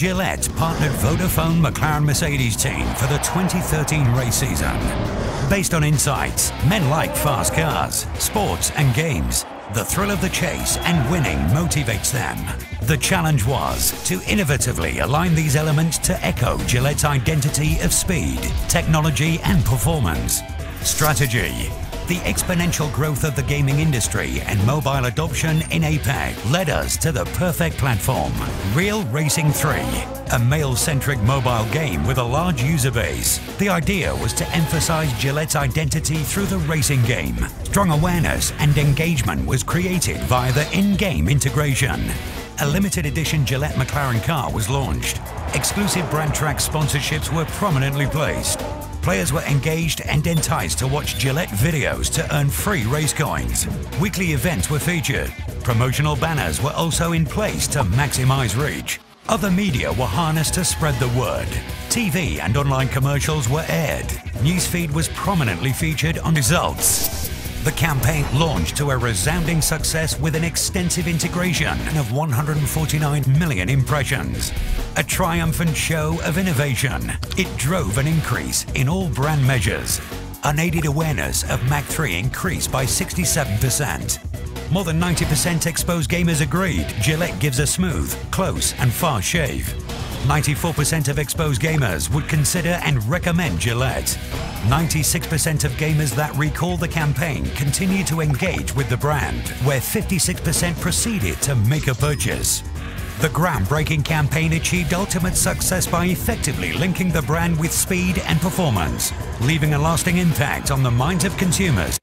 Gillette partnered Vodafone McLaren Mercedes team for the 2013 race season. Based on insights, men like fast cars, sports and games. The thrill of the chase and winning motivates them. The challenge was to innovatively align these elements to echo Gillette's identity of speed, technology and performance. Strategy the exponential growth of the gaming industry and mobile adoption in APAC led us to the perfect platform, Real Racing 3, a male-centric mobile game with a large user base. The idea was to emphasize Gillette's identity through the racing game. Strong awareness and engagement was created via the in-game integration. A limited edition Gillette McLaren car was launched. Exclusive brand track sponsorships were prominently placed. Players were engaged and enticed to watch Gillette videos to earn free race coins. Weekly events were featured. Promotional banners were also in place to maximize reach. Other media were harnessed to spread the word. TV and online commercials were aired. Newsfeed was prominently featured on results. The campaign launched to a resounding success with an extensive integration of 149 million impressions. A triumphant show of innovation, it drove an increase in all brand measures. Unaided awareness of Mach3 increased by 67%. More than 90% exposed gamers agreed Gillette gives a smooth, close and fast shave. 94% of exposed gamers would consider and recommend Gillette. 96% of gamers that recall the campaign continue to engage with the brand, where 56% proceeded to make a purchase. The groundbreaking campaign achieved ultimate success by effectively linking the brand with speed and performance, leaving a lasting impact on the minds of consumers